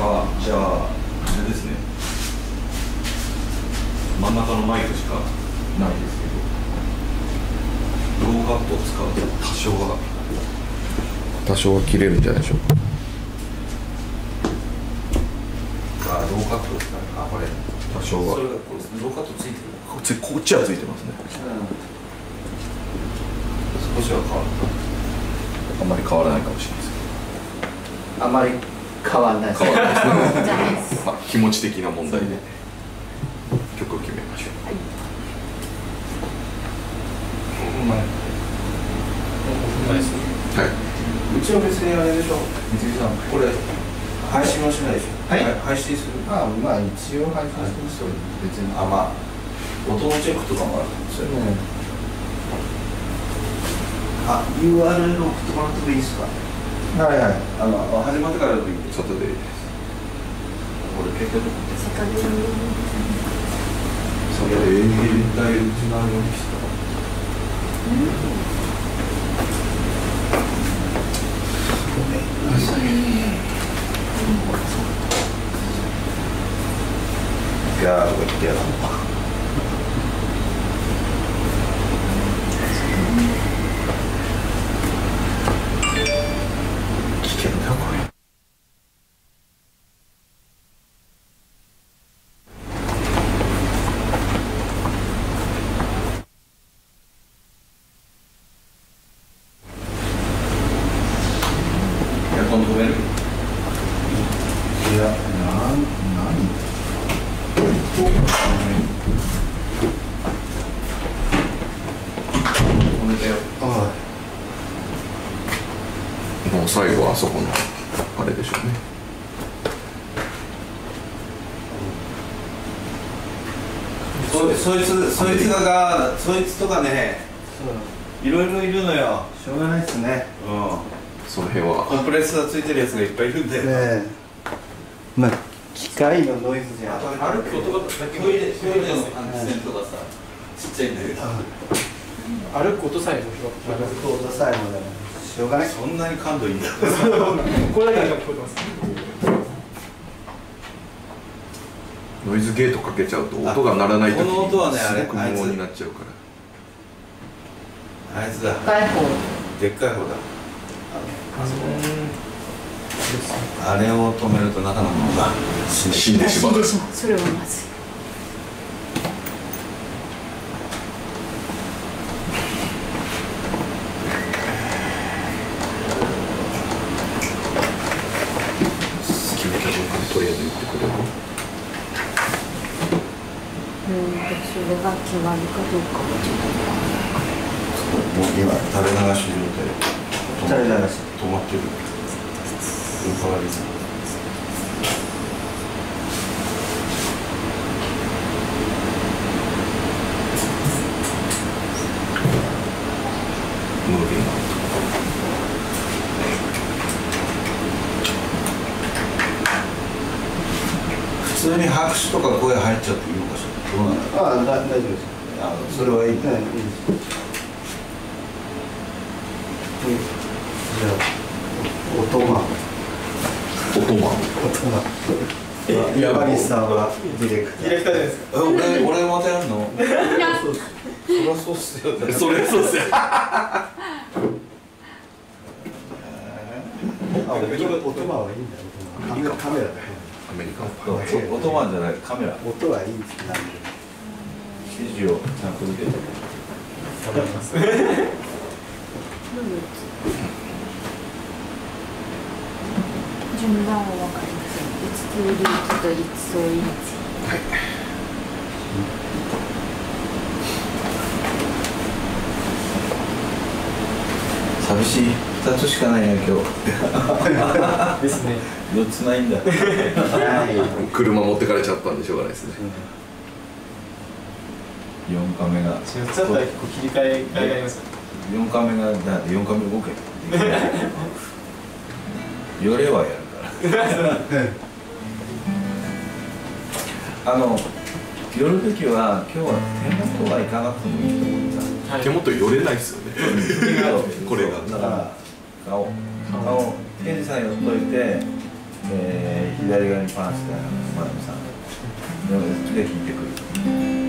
あじゃああれですね。真ん中のマイクしかないですけどローカットを使うと多少は多少は切れるんじゃないでしょうか。あローカットを使う。あこれ。多少は。それがこうローカットついてる。こっちこっちはついてますね。少しは変わる。あんまり変わらないかもしれないですけど。あまり変わんない。です。変わらないです。まあ、気持ち的な問題で。曲を決めましょう。はい。うちは別にあれでしょ。三井さん。これ配信はしないでしょ。はい。配信する。まあまあ一応配信すよ。別にあま。あ音のチェックとかもあるんですよ。ね。あ URL 送ってもらってもいいですか？はいはいあの始まってからでもいいです外で。これ結局せっかくのそれで現代うちのようにしたいやー、これやだ。危険だこれ。エアコン止めるいやなん何止めたよ。あもう最後はあそこのあれでしょうね。そそいつそいつががそいつとかねいろいろいるのよ。しょうがないですね。うん。その辺は。コンプレッサーついてるやつがいっぱいいるんだよ、え。まあ機械のノイズじゃあと歩く音がトイレトイレの換気扇とかさちっちゃいんだけど。歩く音さえも拾って歩く音さえもでもしょうがないそんなに感度いいんだ これだけが聞こえてますノイズゲートかけちゃうと音が鳴らないときこの音はねあれすごく無音になっちゃうから。あいつだ深い方。でっかい方だあれを止めると中のものが死んで死んでしまう。それはまずい。君たちのとりあえず言ってくれる。うんとそれが決まるかどうかはちょっと。もう今垂れ流し状態垂れ流し止まってる変わりムービーな。普通に拍手とか声入っちゃってあ大丈夫です。あそれはいい。はいいいですうんじゃあ音マン。音がえやばりさんはディレクターディレクター。です俺俺またやんの？そりゃそうっすよね。それそうっすよ。あ音音はいいんだよ。カメラだアメリカン。音マンじゃないカメラ。音はいいんですなんで指示をちゃんと受けてわかります順番はわかりません。いつ通り行きといつそういつ。寂しい2つしかないよ今日ですね4つないんだはい車持ってかれちゃったんでしょうがないですね。4カメが。4つだったら結構切り替えがありますよ4カメがだって4カメ動け。寄れはやるから。あの寄るときは今日は手元は行かなくてもいいと思うんだはい。手元寄れないですよね。これが。だから顔。顔。手にさえ寄っといて、えー左側にパンしてマダムさん。で引いてくる。ま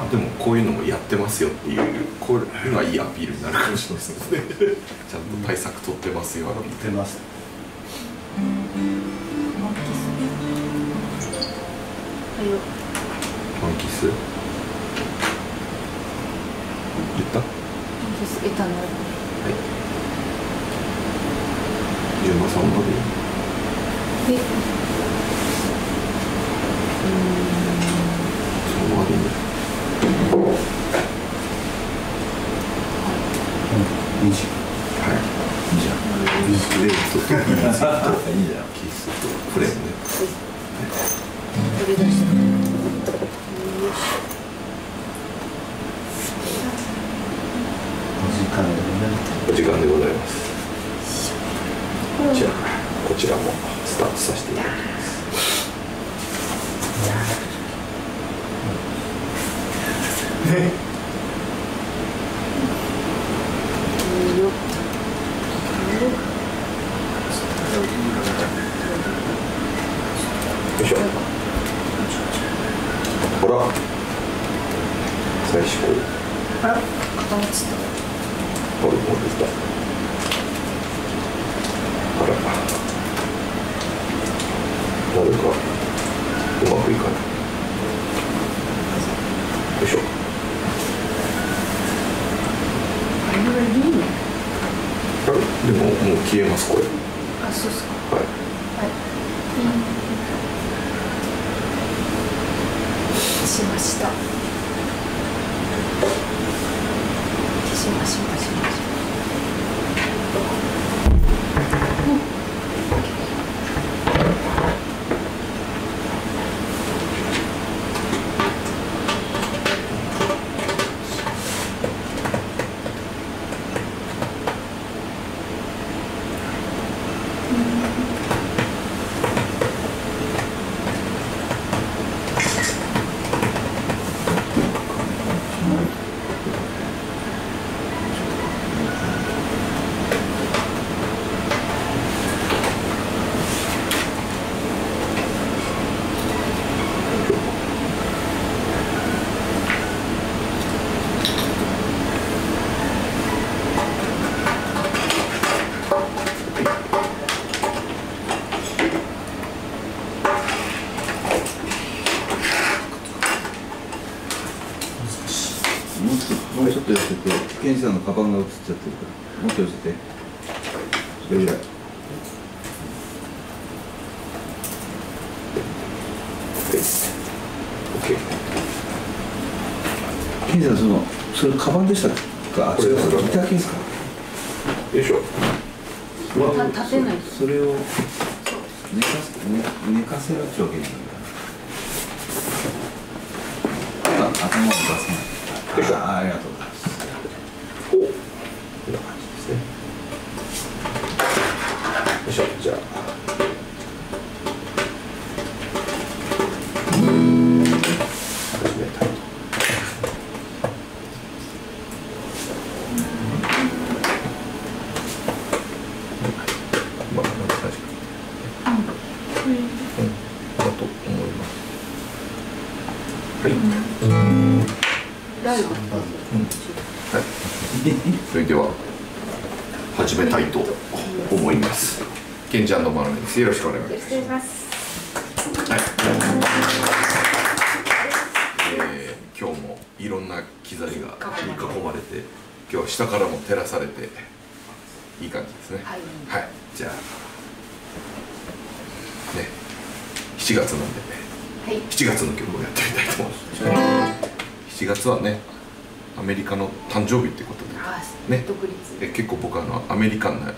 あでもこういうのもやってますよっていうこういうのはいいアピールになるかもしれないですね。ちゃんと対策取ってますよ。撮ってます。はいよワンキス？言った？キスエタノール順番さんまででうその割に2時はいいいじゃんフレーズとキースといいじゃん。キスとフレームねお時間でございますじゃあこちらもスタートさせていただきますもうちょっと寄せて検事さんのカバンが映っちゃってるからもっと寄せて。それぐらいです。OK。検事さんそのそれカバンでしたか？これ違うギターケースか。よいしょ。た立てない。とそれを寝かせ寝寝かせるってわけにいかない。頭を出さないありがとうケンちゃんのマナです。よろしくお願いします。はい。えー今日もいろんな機材が囲まれて、今日は下からも照らされていい感じですね。はいはい。じゃあね、7月なんで、はい7月の曲をやってみたいと思います。7月はね、アメリカの誕生日ってことで。あね独立え結構僕はあのアメリカンな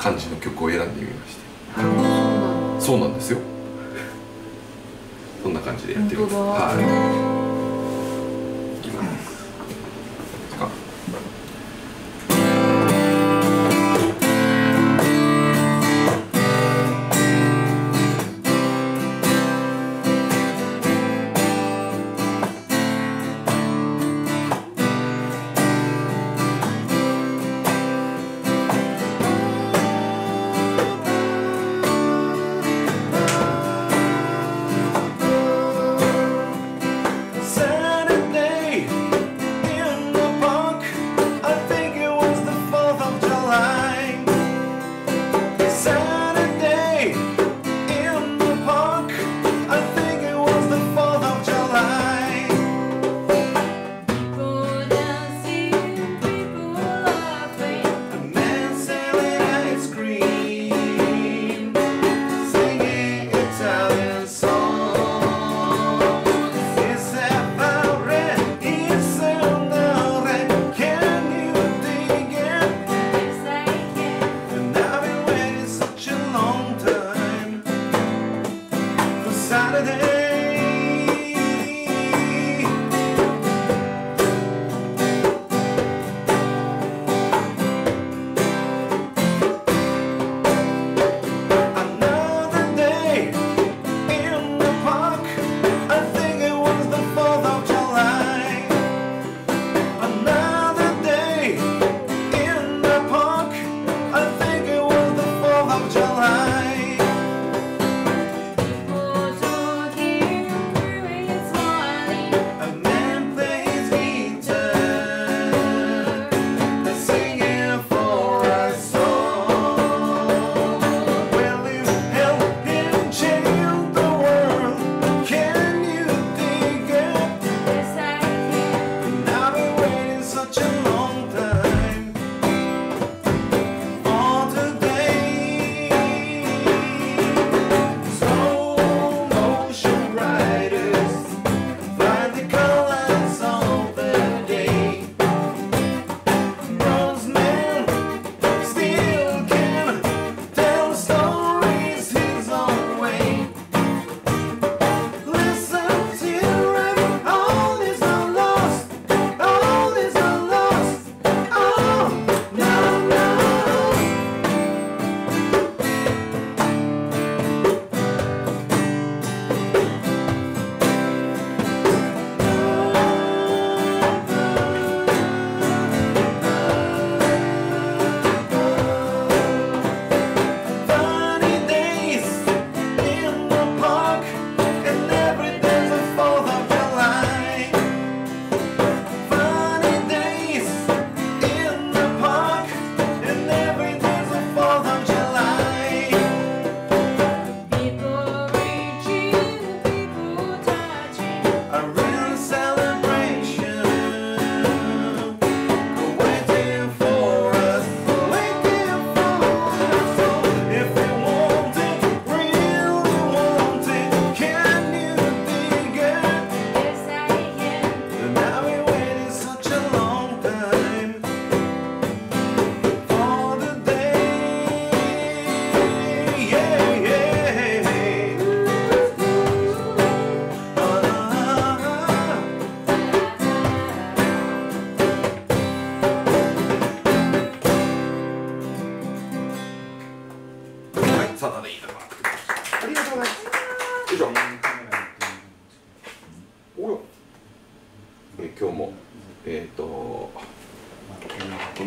感じの曲を選んでみまして。あそうなんですよ。そんな感じでやってみます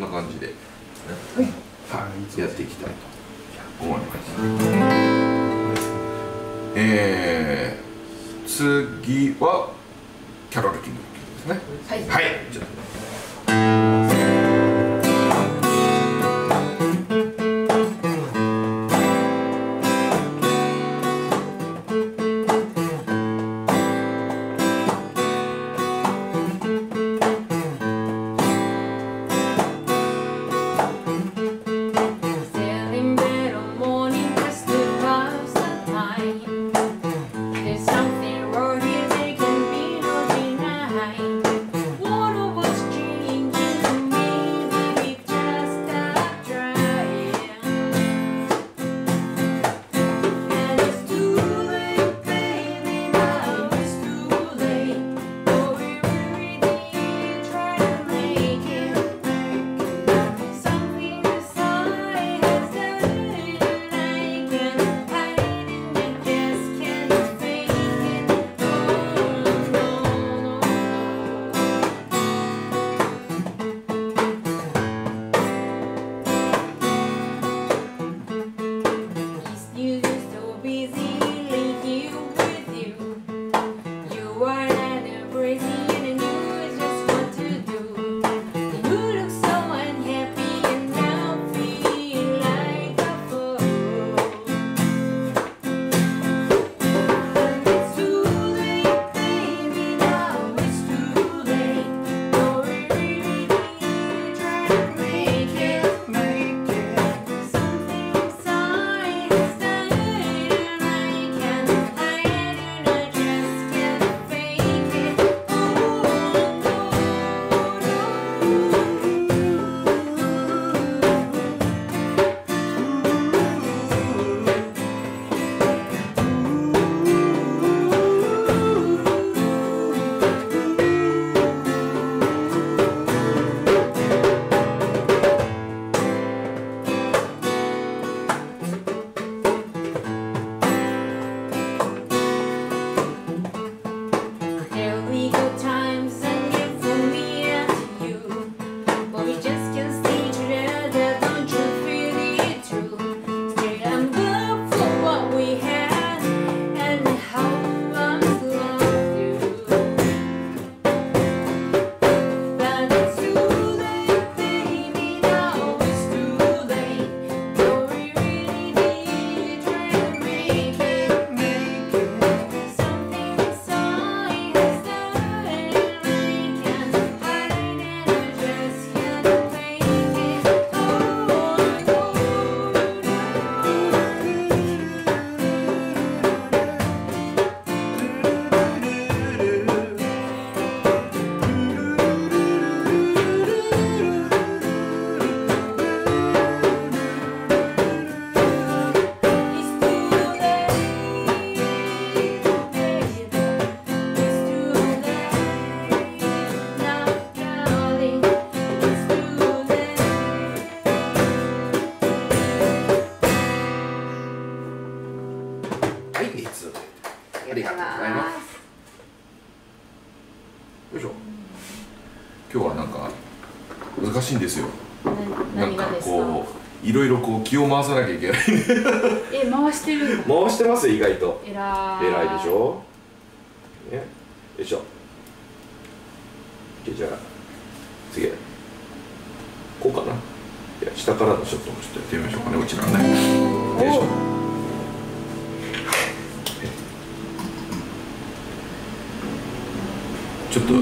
な感じではい、やっていきたいと思います。えー、次はキャロル・キングですね。はい。はい、じゃあいろいろこう気を回さなきゃいけない。え回してる回してます意外と。えらい。偉いでしょ？ね。よいしょ。じゃあ次。こうかな？いや下からのショットもちょっとやってみましょうかねうちらはね。よいしょ。ちょっと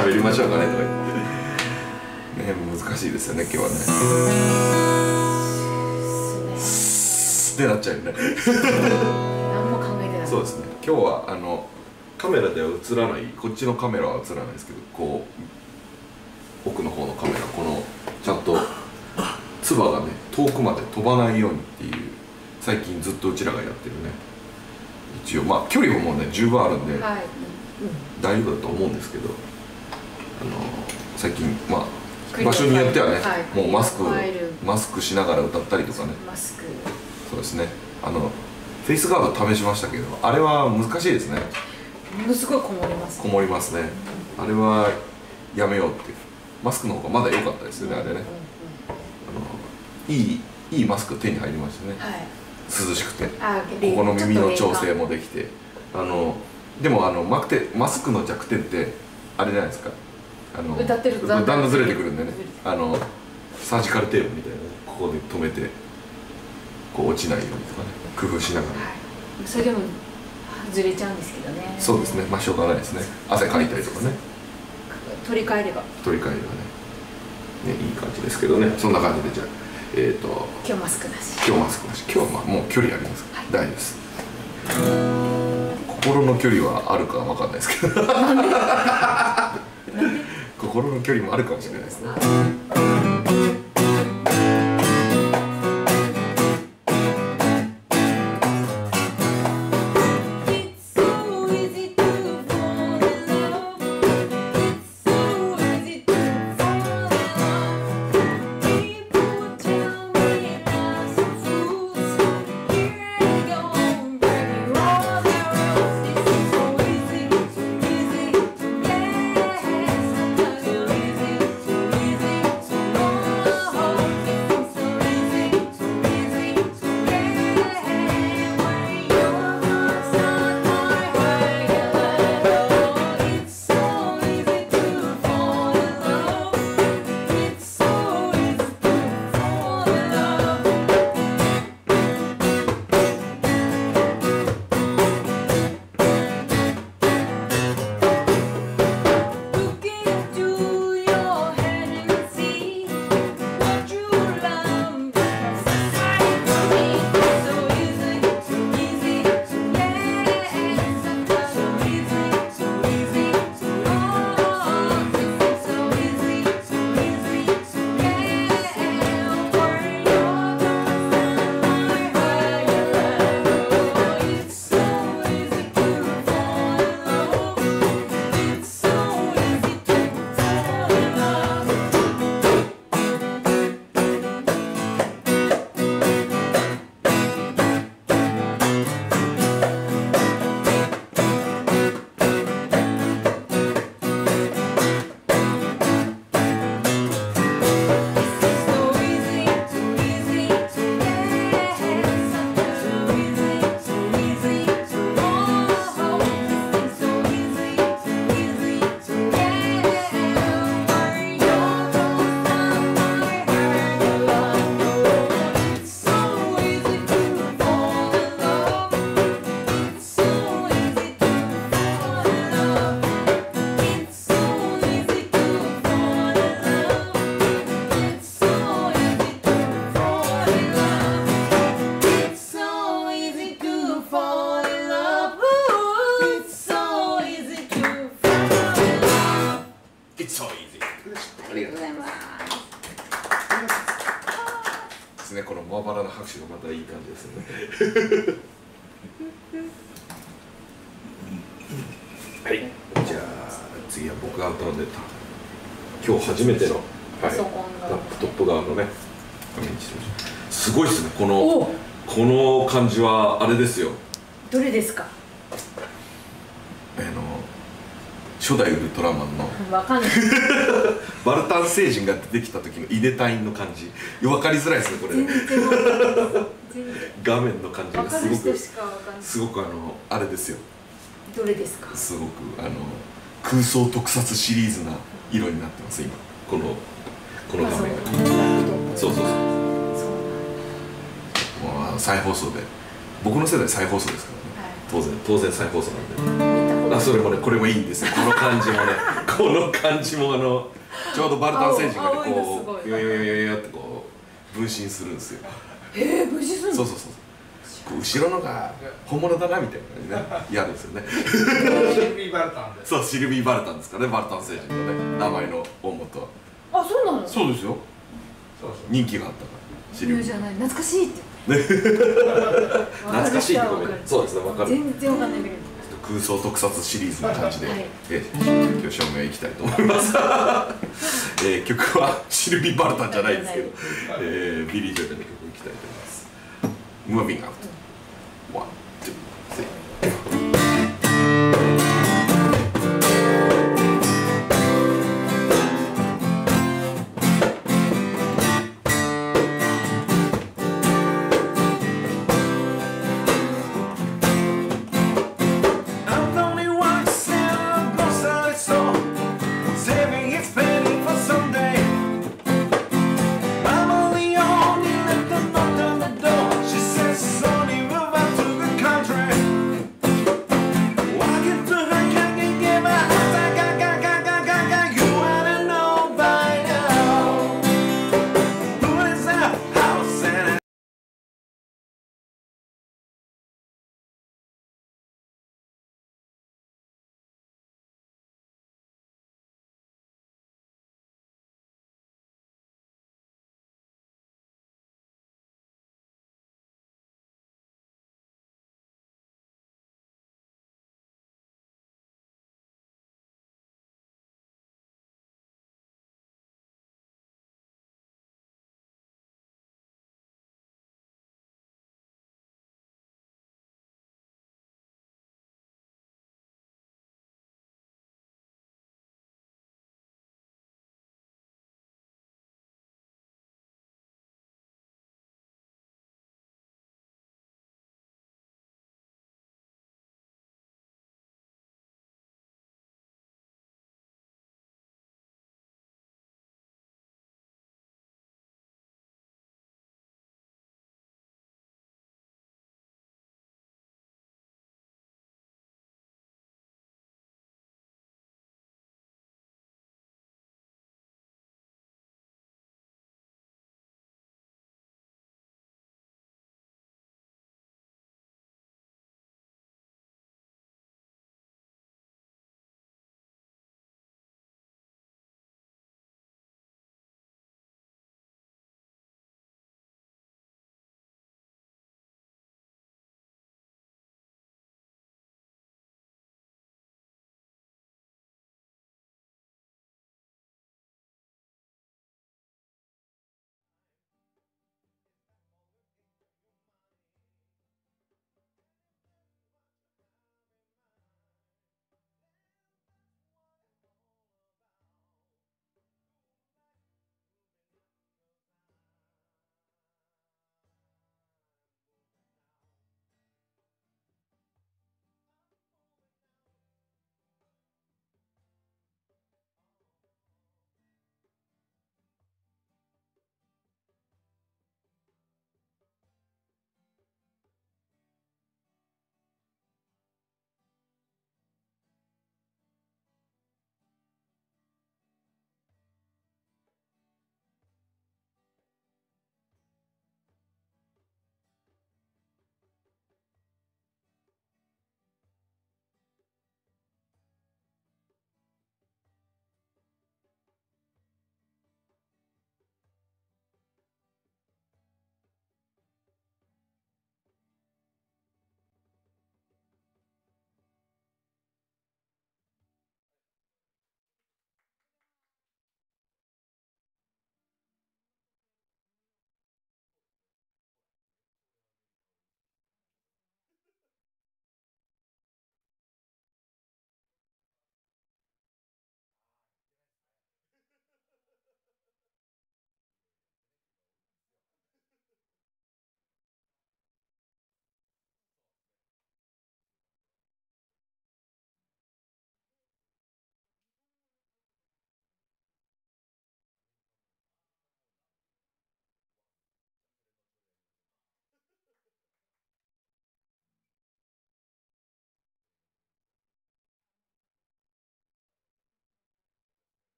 喋りましょうかね。とか言ってね難しいですよね今日はね。スってなっちゃうよね何も考えてないそうですね今日はあのカメラでは映らないこっちのカメラは映らないですけどこう奥の方のカメラこのちゃんと唾がね遠くまで飛ばないようにっていう最近ずっとうちらがやってるね一応まあ距離ももうね十分あるんではい大丈夫だと思うんですけど最近まあ場所によってはね、はい。もうマスクマスクしながら歌ったりとかね。マスク。そうですね。あのフェイスガード試しましたけどあれは難しいですね。ものすごいこもりますこもりますね。あれはやめようってマスクの方がまだ良かったですよねあれね。あのいいいいマスク手に入りましたね。はい。涼しくて。あここの耳の調整もできて。あのでもあのマクテマスクの弱点ってあれじゃないですかあの歌ってるとだんだだんずれてくるんでね。あのサージカルテープみたいなのここで止めてこう落ちないようにとかね工夫しながら。はい。それでもずれちゃうんですけどね。そうですね。まあしょうがないですね。汗かいたりとかね。取り替えれば。取り替えればね。ねいい感じですけどね。そんな感じでじゃあえっ、と今日マスクなし。今日マスクなし。今日はまあもう距離あります。から、大丈夫です。心の距離はあるかわかんないですけど心の距離もあるかもしれないですね。初めての、はい、ラップトップ側のねすごいですね。このお！この感じはあれですよ。どれですか？あの初代ウルトラマンの バルタン星人が出てきた時のイデタインの感じ。分かりづらいですねこれ。画面の感じがすごくすごくあのあれですよ。どれですか？すごくあの空想特撮シリーズな色になってます今。このこの画面が。そう。そうそうそう。もうあの再放送で。僕の世代再放送ですからね。当然当然再放送なんで。あそれもねこれもいいんですよ。この感じもね。この感じもあのちょうどバルタン星人がねこうヨヨヨヨヨってこう分身するんですよ。えー、無事すんの？そうそうそう後ろのが本物だなみたいなねやるんですよね。シルビー・バルタンで。すそうシルビー・バルタンですかね。バルタン星人のね名前の大元。はあそうなの？そうですよ。人気があったからシルビー。じゃない。懐かしいって。懐かしいってごめんそうですねわかる。全然わかんないんだけど空想特撮シリーズの感じで、はい。えー今日照明いきたいと思います、えー曲はシルビー・バルタンじゃないですけど、えービリー・ジョイルの曲いきたいと思います。Moving Out One,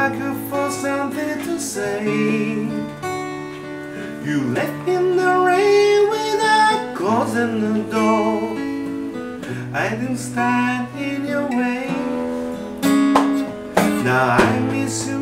struggle for something to say. You left in the rain without closing the door. I didn't stand in your way. Now I miss you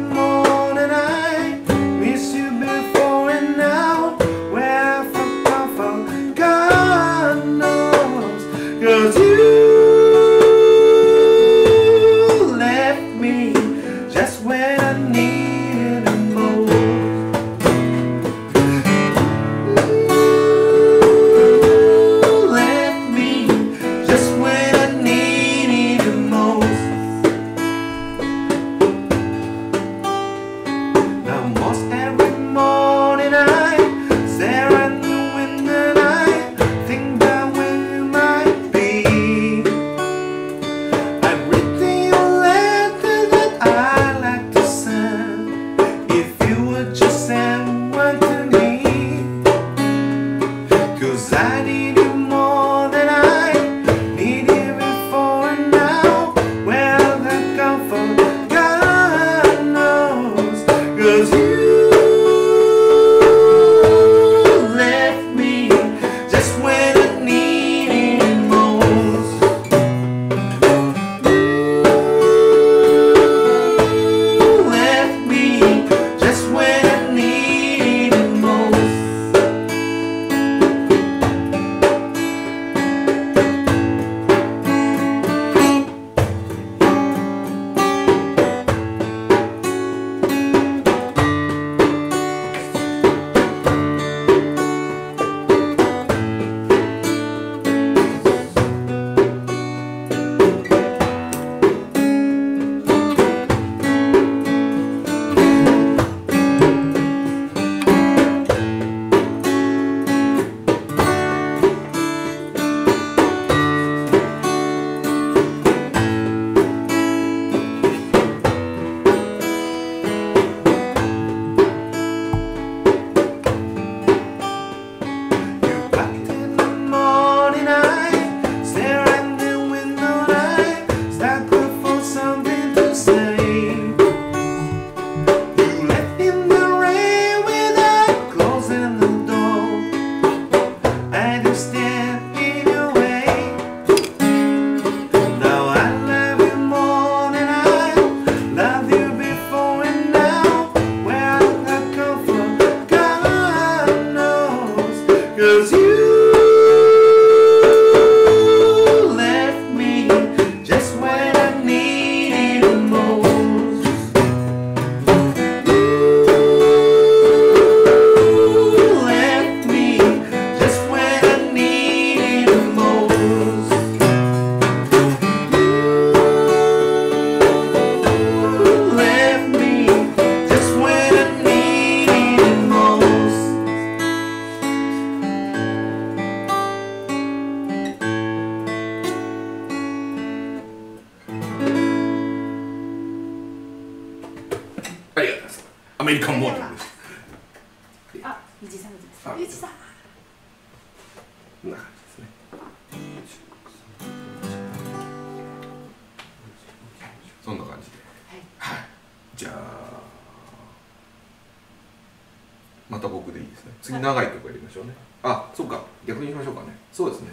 ましょうね。あそうか。逆にしましょうかね。そうですね。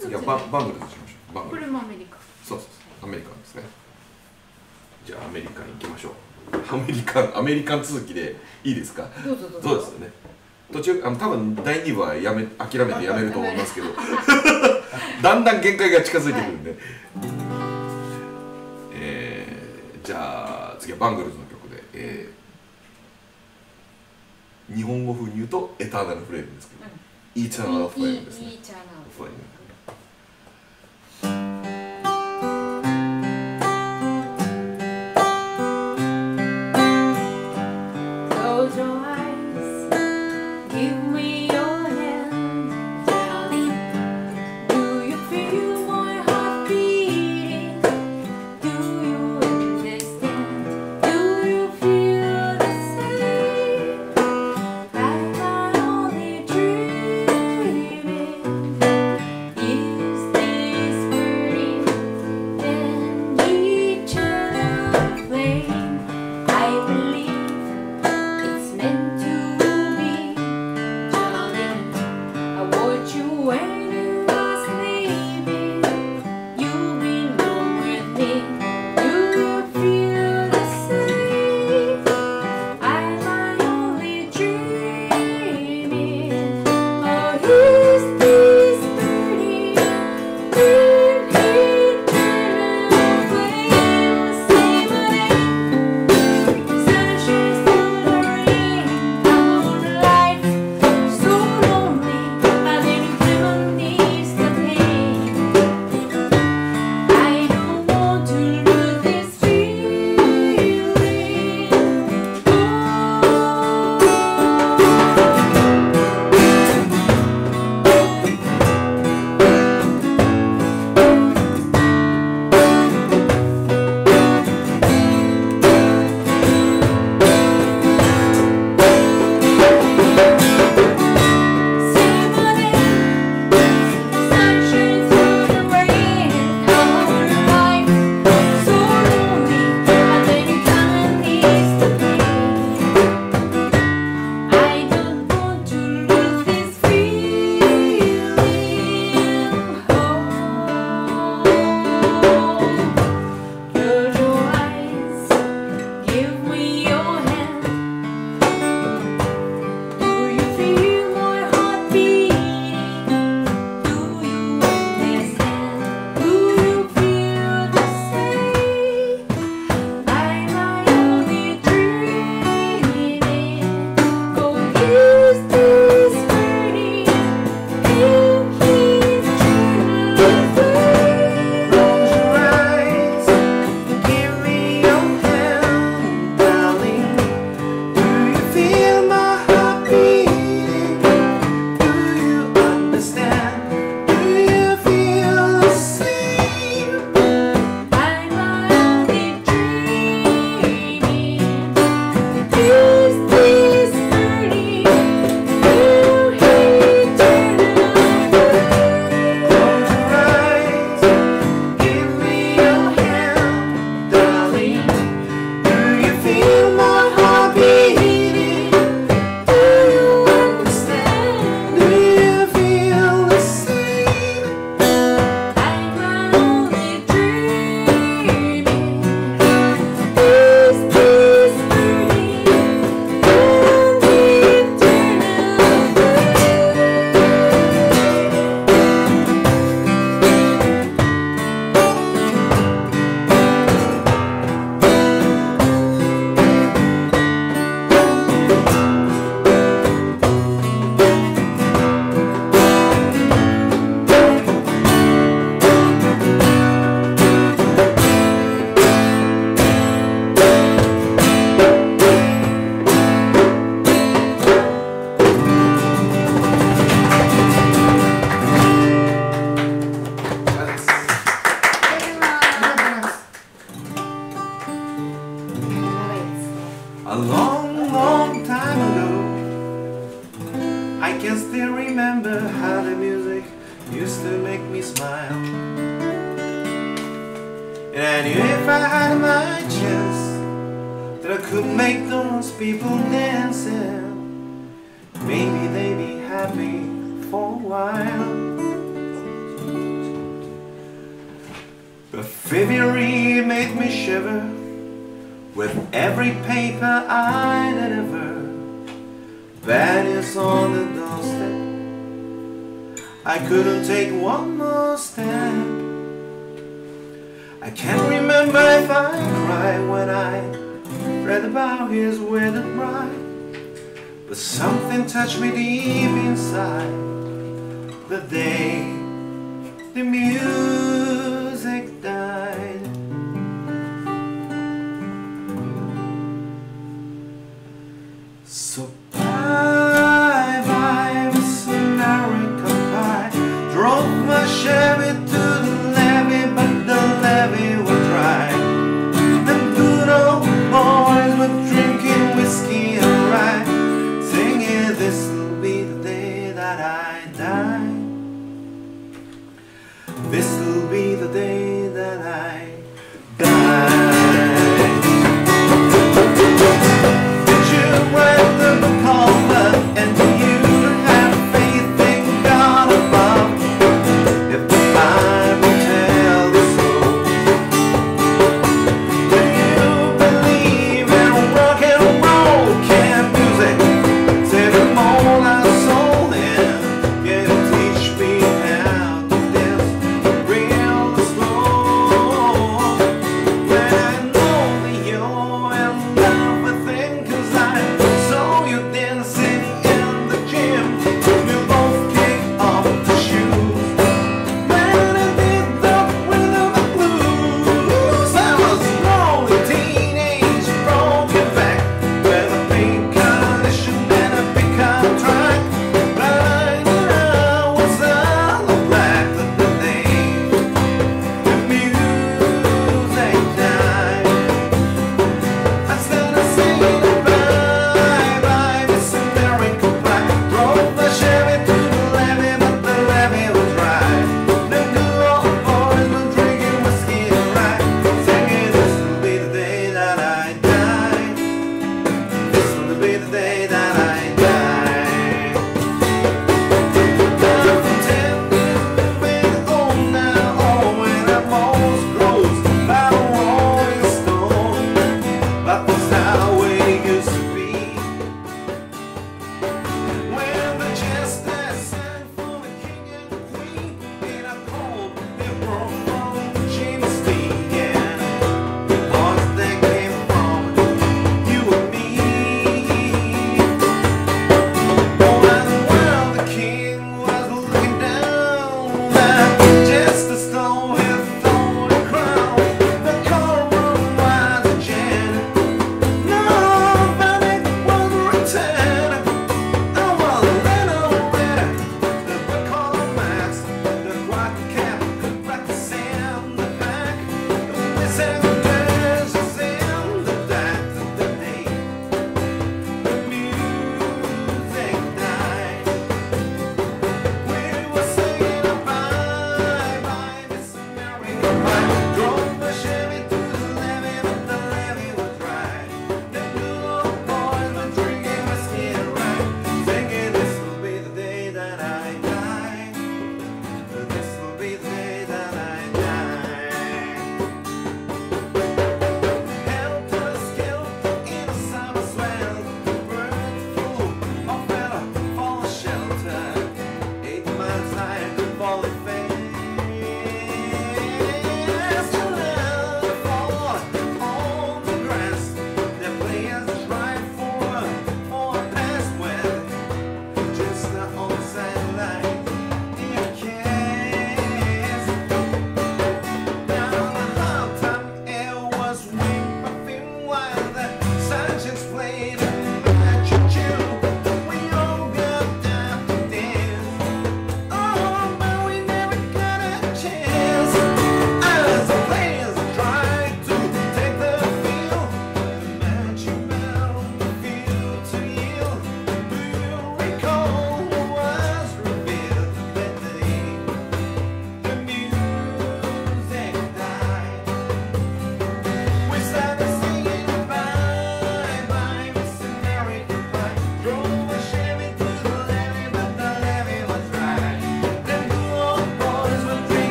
次はバンバングルズしましょう。バングこれルズもアメリカ。そうそうそう。アメリカンですね。じゃあアメリカン行きましょう。アメリカンアメリカン続きでいいですか？どうぞどうぞ。そうですよね。途中あの多分第2部はやめ諦めてやめると思いますけど。だんだん限界が近づいてくるんで、えーじゃあ次はバングルズの曲で、えー日本語風に言うとエターナルフレームですけど、イーターナルフレームですね。いいチャーナフレーム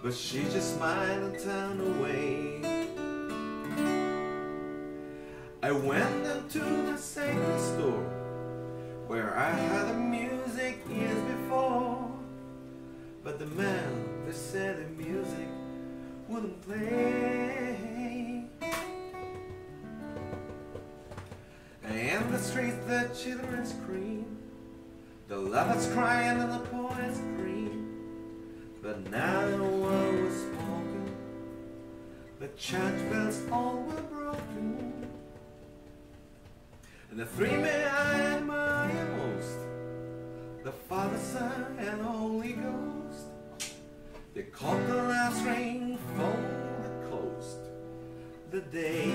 But she just smiled and turned away. I went into the sacred store where I had the music years before. But the man that said the music wouldn't play. And the streets the children scream, the lovers crying and the poets scream. But now the world was spoken, the church bells all were broken. And the three men I admire most, the Father, Son, and Holy Ghost, they caught the last rain from the coast. The day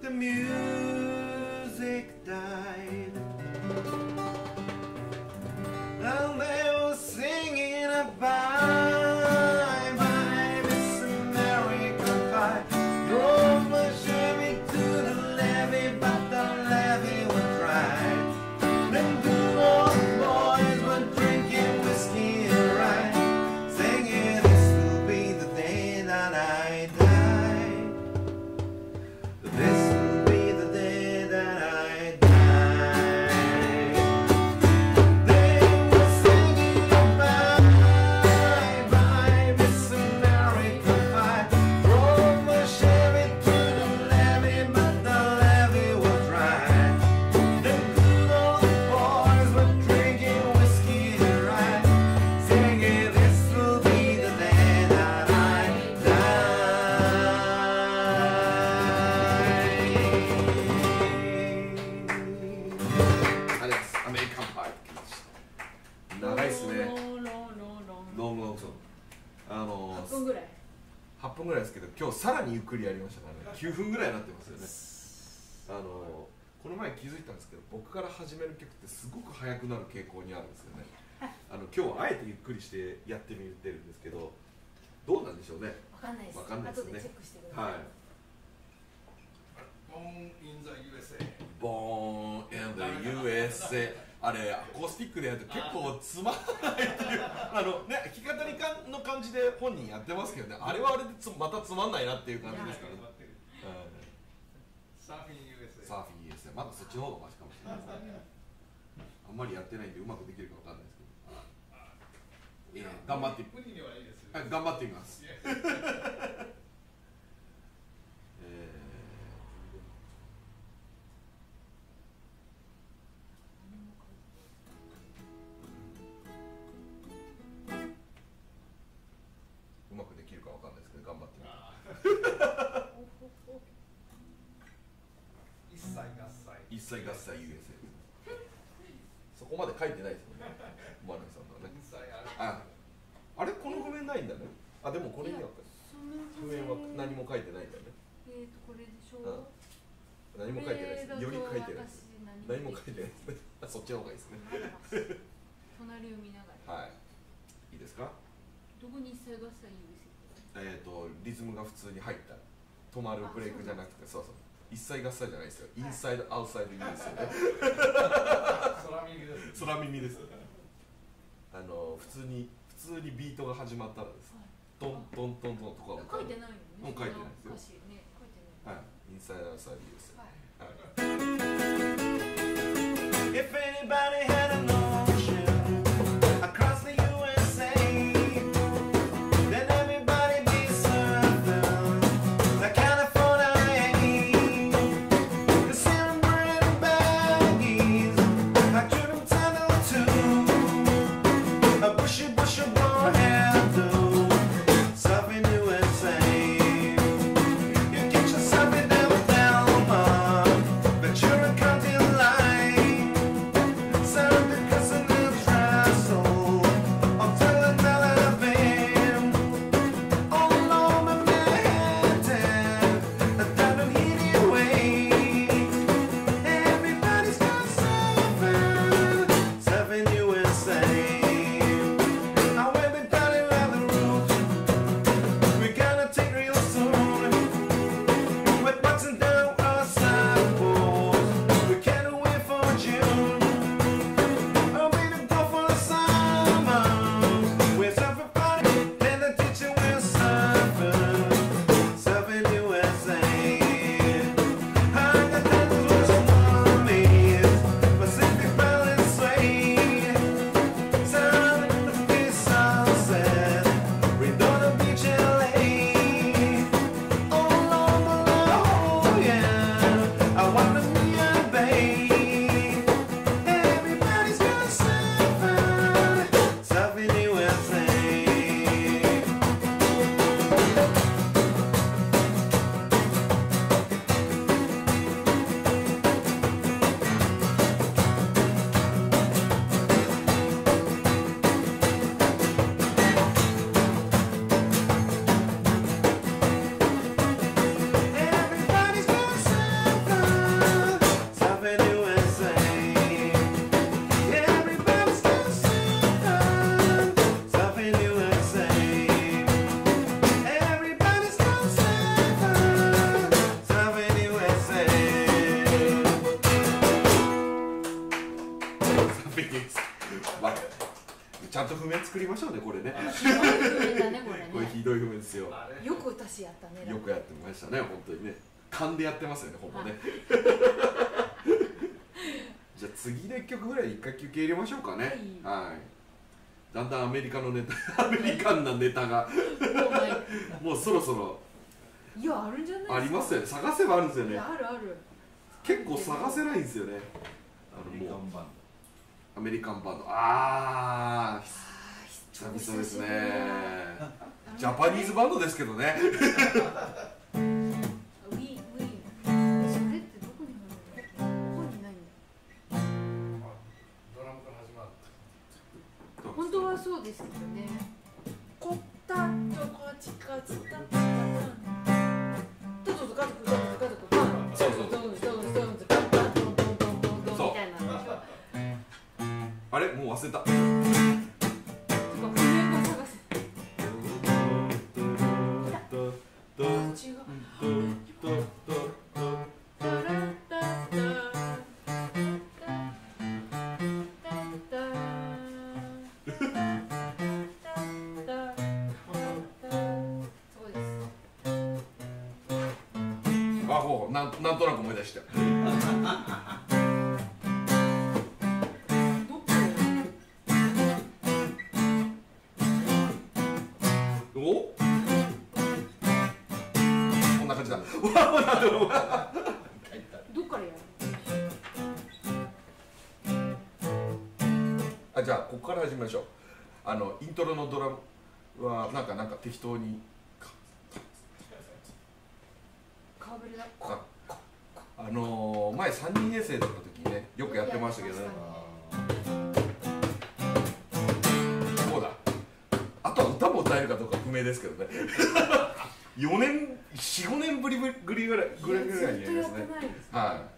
the music died. ぐらいですけど今日さらにゆっくりやりましたからね。9分ぐらいになってますよね。あのこの前気づいたんですけど僕から始める曲ってすごく速くなる傾向にあるんですよね。あの今日あえてゆっくりしてやってみてるんですけどどうなんでしょうね？わかんないです。わかんないですね。はい。ボーン・イン・ザ・ USA ボーン and the USA あれアコースティックでやると結構つまらないっていうあのね弾き語りかの感じで本人やってますけどね。あれはあれでつまたつまんないなっていう感じですから。ねサーフィン USA サーフィン USA まだそっちの方がマシかもしれないですね。あんまりやってないんでうまくできるかわかんないですけど。いや頑張って。はいいですよ。あ頑張ってみます切合切 USA そこまで書いてないですもんね。マナさんね。ある。あ。あれこの譜面ないんだね。あでもこれにはその譜面は何も書いてないんだね。えーとこれでしょ。うん。何も書いてないです。より書いてないです。何も書いてないですね。あ そっちの方がいいですね。隣を見ながら。はい。いいですか？どこに一切合切 USA えっ、とリズムが普通に入った。止まるブレイクじゃなくて。そうそう一切合切じゃないですよ。インサイドアウトサイドいいですよね。空耳です空耳ですあの普通に普通にビートが始まったらです。トントントントンとか書いてないよね。もう書いてないですよ。その歌詞ね書いてない。はい。インサイドアウトサイドいいですよ。はい。はいあれよく私やったね。よくやってましたね本当にね。勘でやってますよねほぼね、じゃあ次の1曲ぐらい一回休憩入れましょうかね。はい。だんだんアメリカのネタ アメリカンなネタが。もうそろそろ。いやあるんじゃないですか。ありますよね。探せばあるんですよね。あるある。結構探せないんですよね。あアメリカのもうンバンアメリカンバンド。ああ久々ですねジャパニーズバンドですけどね。本当はそうですけどね。あれもう忘れたうじだわあなんだろうどっからやるあじゃあここから始めましょう。あのイントロのドラムはなんかなんか適当に。あのー、前3人編成だった時にねよくやってましたけどね。そうだ。あとは歌も歌えるかどうか不明ですけどね4年45年ぶりぶりぐらいぐらいぐらいにやりますね。はい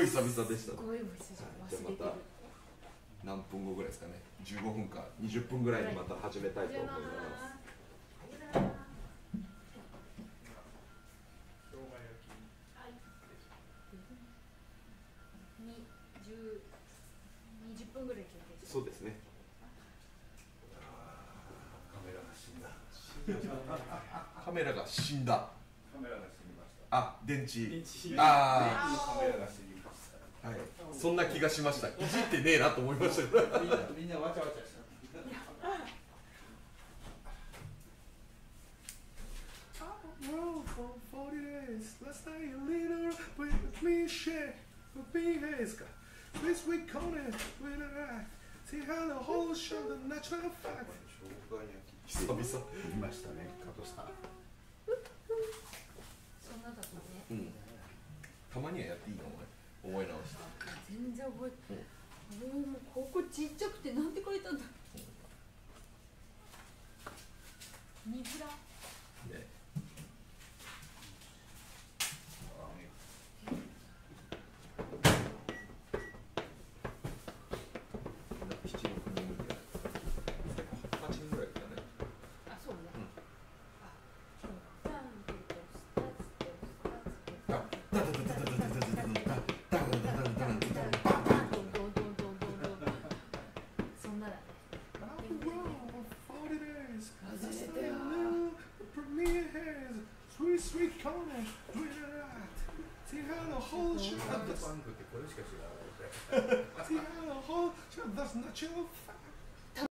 でした。すごいじゃあまた何分後ぐらいですかね。15分か20分ぐらいにまた始めたいと思います。そうですね。カメラが死んだ。カメラが死んだ。カメラが死にました。あ電池。電池あカメラが死はい、そんな気がしました。いじってねえなと思いましたみんなわちゃわちゃした。たまにはやっていいの前思い直して全然覚えてない。もうここちっちゃくてなんて書いたんだ。ニブラ Tarantino